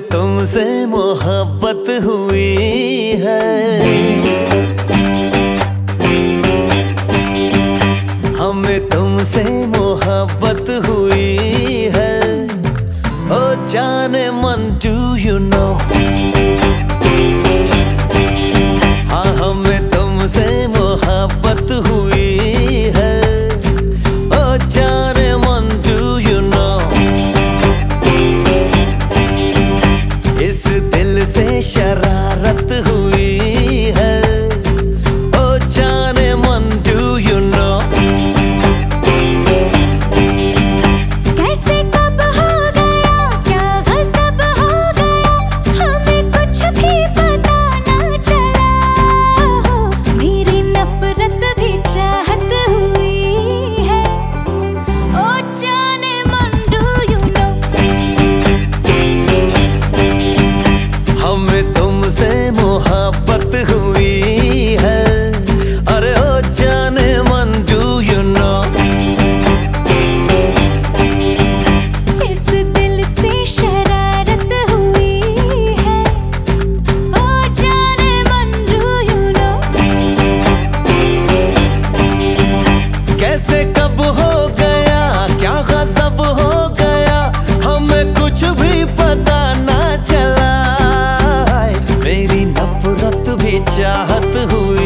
तुमसे मोहब्बत हुई है। हमें तुमसे मोहब्बत हुई है। ओ जाने मन डू यू नो चाहत हुए